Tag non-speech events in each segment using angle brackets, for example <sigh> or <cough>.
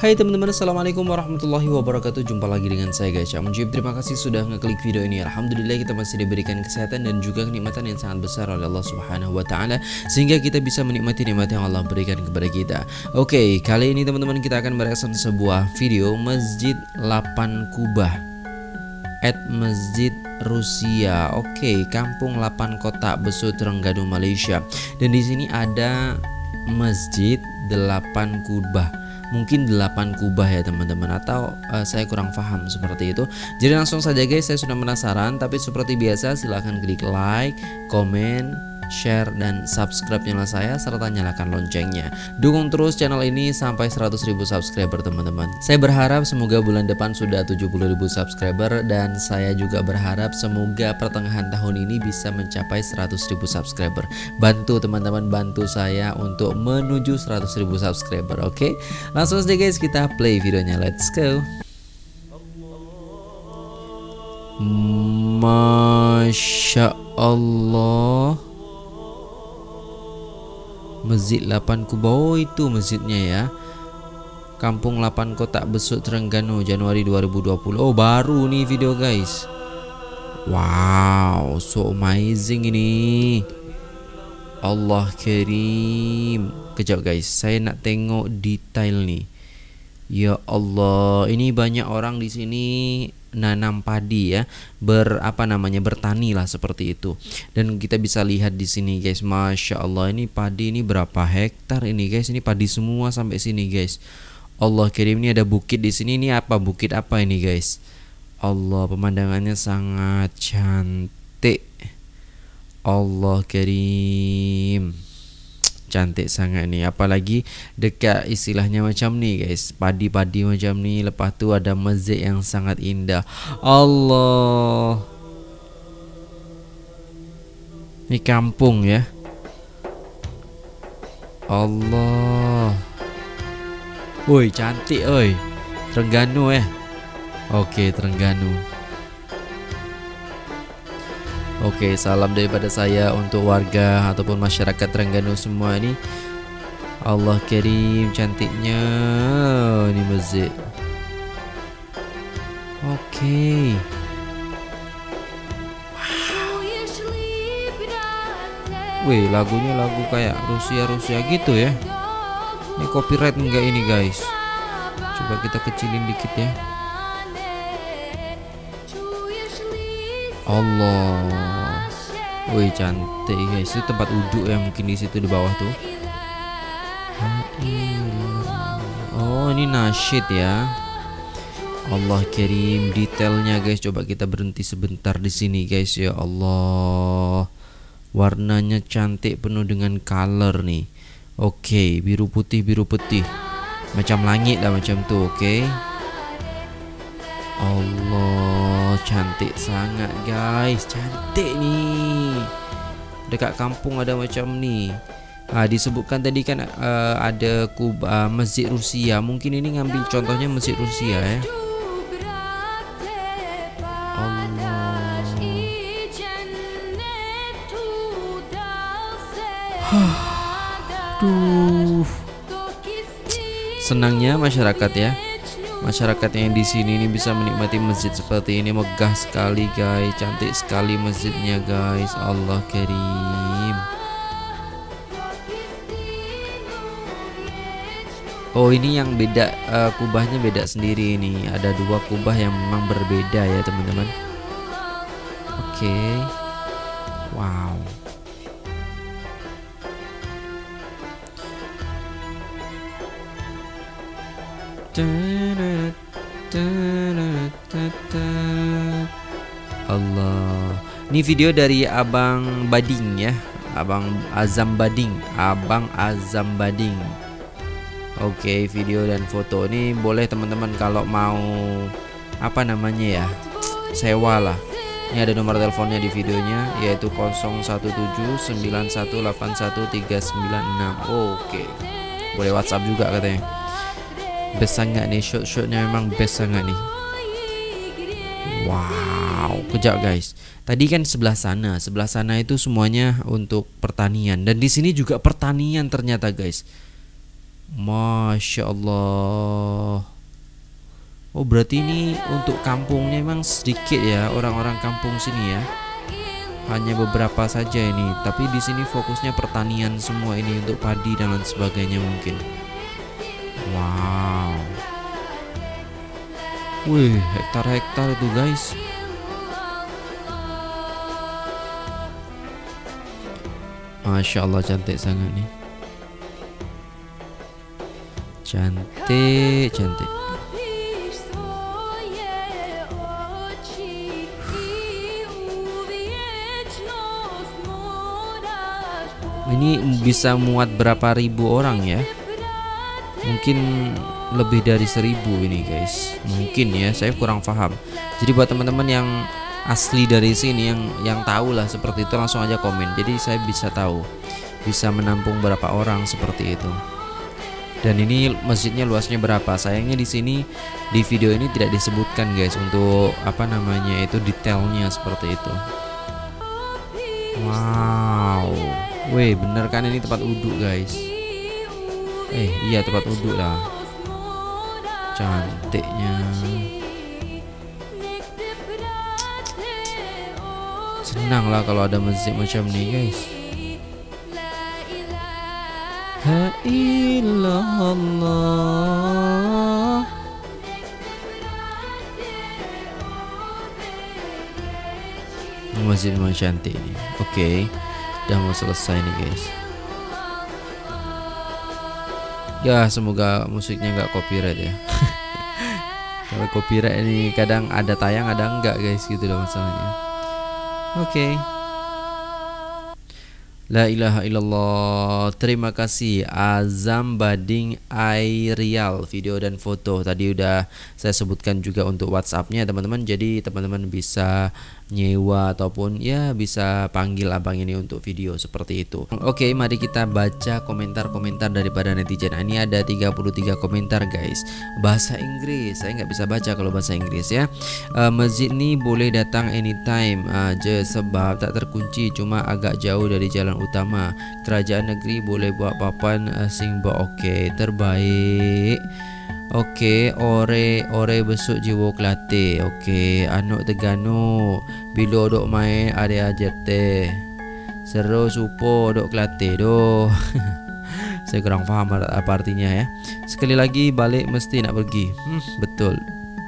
Hai teman-teman, Assalamualaikum warahmatullahi wabarakatuh. Jumpa lagi dengan saya Cak Mujib Terima kasih sudah ngeklik video ini. Alhamdulillah kita masih diberikan kesehatan dan juga kenikmatan yang sangat besar oleh Allah subhanahu wa ta'ala Sehingga kita bisa menikmati nikmat yang Allah berikan kepada kita. Oke, kali ini teman-teman kita akan mereaksi sebuah video Masjid 8 Kubah At Masjid Rusia. Oke, Kampung 8 Kota Besut Terengganu Malaysia. Dan di sini ada Masjid 8 Kubah mungkin 8 kubah ya teman-teman atau uh, saya kurang paham seperti itu. Jadi langsung saja guys saya sudah penasaran tapi seperti biasa silahkan klik like komen share, dan subscribe channel saya serta nyalakan loncengnya. Dukung terus channel ini sampai 100.000 subscriber teman-teman. Saya berharap semoga bulan depan sudah 70.000 subscriber dan saya juga berharap semoga pertengahan tahun ini bisa mencapai 100.000 subscriber. Bantu teman-teman bantu saya untuk menuju 100.000 subscriber, oke? Okay? Langsung saja guys kita play videonya. Let's go. Masya Allah Masjid 8 Kubah Oh itu masjidnya ya. Kampung 8 Kotak Besut Terengganu Januari 2020 Oh baru nih video guys. Wow So amazing ini. Allah Karim. Kejap guys. Saya nak tengok detail nih. Ya Allah Ini banyak orang di sini nanam padi ya ber apa namanya bertani lah seperti itu. Dan kita bisa lihat di sini guys masya Allah ini padi ini berapa hektar ini guys? Ini padi semua sampai sini guys. Allah kirim ini ada bukit di sini ini apa? Bukit apa ini guys? Allah pemandangannya sangat cantik. Allah kirim cantik sangat ni. Apalagi dekat istilahnya macam ni guys. Padi-padi macam ni lepas tu ada masjid yang sangat indah. Allah. Ni kampung ya. Allah. Woi cantik oi. Terengganu eh. Okey Terengganu Oke, salam daripada saya untuk warga ataupun masyarakat Terengganu semua ini. Allah kirim cantiknya ini masjid. Oke. Wow. Wih, lagunya lagu kayak Rusia-Rusia gitu ya. Ini copyright enggak ini, guys? Coba kita kecilin dikit ya. Allah. Wih cantik guys. Itu tempat uduk ya mungkin di situ di bawah tuh. Oh ini nasyid ya. Allah kirim detailnya guys. Coba kita berhenti sebentar di sini guys ya Allah. Warnanya cantik penuh dengan color nih. Oke, okay, biru putih biru putih. Macam langit lah macam tuh, oke. Okay? Allah cantik sangat guys. Cantik nih dekat kampung ada macam ni. Ha, disebutkan tadi kan uh, ada kub, uh, masjid Rusia. Mungkin ini ngambil contohnya masjid Rusia ya Allah. Senangnya masyarakat ya masyarakat yang di sini ini bisa menikmati masjid seperti ini. Megah sekali guys. Cantik sekali masjidnya guys. Allah karim. Oh ini yang beda uh, kubahnya beda sendiri ini. Ada dua kubah yang memang berbeda ya teman-teman. Oke. Okay. Wow Allah. Ini video dari Abang Bading ya. Abang Azam Bading, Abang Azam Bading. Oke, video dan foto ini boleh teman-teman kalau mau apa namanya ya? Sewa lah. Ini ada nomor teleponnya di videonya yaitu 0179181396. Oke. Boleh WhatsApp juga katanya best sangat nih shot-shotnya memang best sangat nih wow. Kejap guys. Tadi kan sebelah sana. Sebelah sana itu semuanya untuk pertanian. Dan di sini juga pertanian ternyata guys. Masya Allah berarti ini untuk kampungnya memang sedikit ya orang-orang kampung sini ya. Hanya beberapa saja ini. Tapi di sini fokusnya pertanian semua ini untuk padi dan lain sebagainya mungkin wow. Wih hektar-hektar itu guys. Masya Allah cantik sangat nih. Cantik, cantik. Ini bisa muat berapa ribu orang ya Mungkin lebih dari seribu ini guys. Mungkin ya saya kurang paham. Jadi buat teman-teman yang asli dari sini yang yang tahu lah seperti itu langsung aja komen. Jadi saya bisa tahu bisa menampung berapa orang seperti itu. Dan ini masjidnya luasnya berapa? Sayangnya di sini di video ini tidak disebutkan guys untuk apa namanya itu detailnya seperti itu. Wow. Weh bener kan ini tempat uduk guys Eh iya tempat uduk lah. Cantiknya. Senang lah kalau ada masjid macam ni guys. Ha illallah. Masjid memang cantik ni. Oke okay udah mau selesai nih guys ya semoga musiknya nggak copyright ya. <laughs> Kalau copyright ini kadang ada tayang ada enggak guys gitu loh masalahnya. Oke. Okay. La ilaha illallah. Terima kasih Azam Bading Airial Video dan foto Tadi udah saya sebutkan juga untuk Whatsappnya teman-teman. Jadi teman-teman bisa nyewa ataupun ya bisa panggil abang ini untuk video seperti itu. Oke mari kita baca komentar-komentar daripada netizen. Nah, ini ada 33 komentar guys. Bahasa Inggris. Saya nggak bisa baca kalau bahasa Inggris ya. Uh, masjid ini boleh datang anytime aja sebab tak terkunci cuma agak jauh dari jalan utama. Kerajaan negeri boleh buat papan uh, oke okay, terbaik Okey, ore ore besuk jiwa kelate. Okey, anak tegano. Bila dok main ada ajar teh. Seru supo dok kelate doh. <laughs> Saya kurang faham apa artinya ya. Sekali lagi balik mesti nak pergi. Hmm, betul.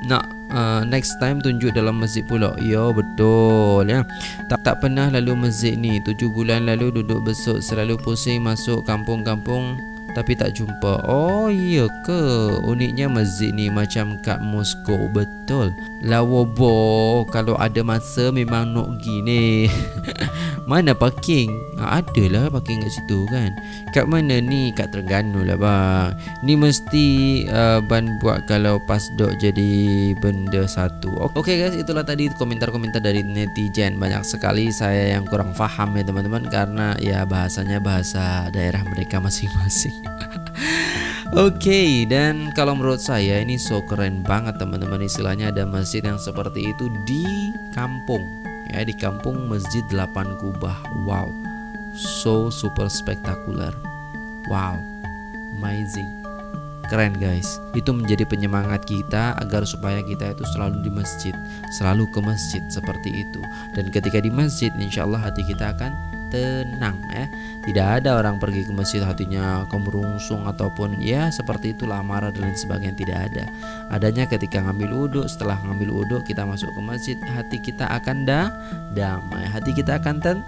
Nak uh, next time tunjuk dalam masjid pula. Ya, betul ya. Tak tak pernah lalu masjid ni. Tujuh bulan lalu duduk besuk selalu pusing masuk kampung-kampung tapi tak jumpa. Oh iya ke? Uniknya masjid ni macam kat Moskow betul. Lawobo kalau ada masa memang nak gini. <laughs> mana parking? Ha, ada lah parking kat situ kan. Kat mana ni? Kat Terengganu lah bang. Ni mesti uh, ban buat kalau pas dok jadi benda satu. Okey guys, itulah tadi komentar-komentar dari netizen. Banyak sekali saya yang kurang faham ya teman-teman karena ya bahasanya bahasa daerah mereka masing-masing. Oke, <laughs> okay, dan kalau menurut saya ini so keren banget teman-teman istilahnya ada masjid yang seperti itu di kampung. Ya, di kampung Masjid 8 Kubah. Wow. So super spektakuler. Wow. Amazing. Keren guys. Itu menjadi penyemangat kita agar supaya kita itu selalu di masjid, selalu ke masjid seperti itu. Dan ketika di masjid, insya Allah hati kita akan tenang ya. Tidak ada orang pergi ke masjid hatinya kemerungsung ataupun ya seperti itulah marah dan lain sebagainya tidak ada. Adanya ketika ngambil wudhu, setelah ngambil wudhu kita masuk ke masjid, hati kita akan da damai, hati kita akan ten.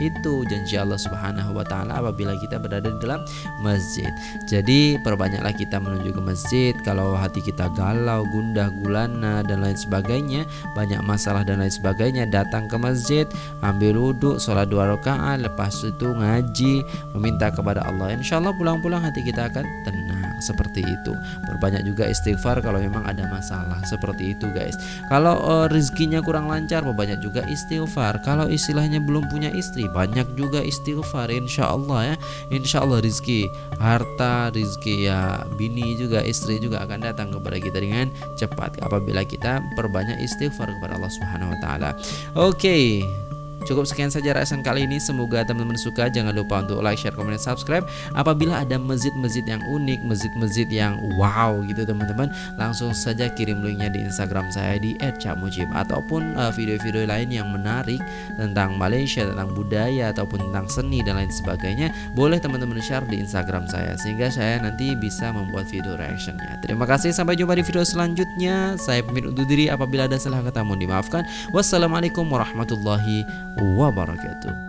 Itu janji Allah Subhanahu wa taala apabila kita berada di dalam masjid. Jadi perbanyaklah kita menuju ke masjid. Kalau hati kita galau, gundah, gulana dan lain sebagainya, banyak masalah dan lain sebagainya, datang ke masjid, ambil wudhu, sholat dua rakaat lepas itu ngaji meminta kepada Allah. Insya Allah pulang-pulang hati kita akan tenang seperti itu. Berbanyak juga istighfar kalau memang ada masalah seperti itu guys. Kalau uh, rezekinya kurang lancar banyak juga istighfar. Kalau istilahnya belum punya istri banyak juga istighfar insya Allah ya. Insya Allah rezeki harta rezeki ya bini juga istri juga akan datang kepada kita dengan cepat. Apabila kita perbanyak istighfar kepada Allah Subhanahu Wa Taala. Oke. okay. Cukup sekian saja reaction kali ini. Semoga teman-teman suka. Jangan lupa untuk like, share, komen, dan subscribe. Apabila ada masjid-masjid yang unik, masjid-masjid yang wow gitu teman-teman, langsung saja kirim linknya di Instagram saya di @camujib ataupun uh, video-video lain yang menarik tentang Malaysia, tentang budaya ataupun tentang seni dan lain sebagainya, boleh teman-teman share di Instagram saya sehingga saya nanti bisa membuat video reactionnya. Terima kasih sampai jumpa di video selanjutnya. Saya pamit undur diri apabila ada salah kata mohon dimaafkan. Wassalamualaikum warahmatullahi wabarakatuh.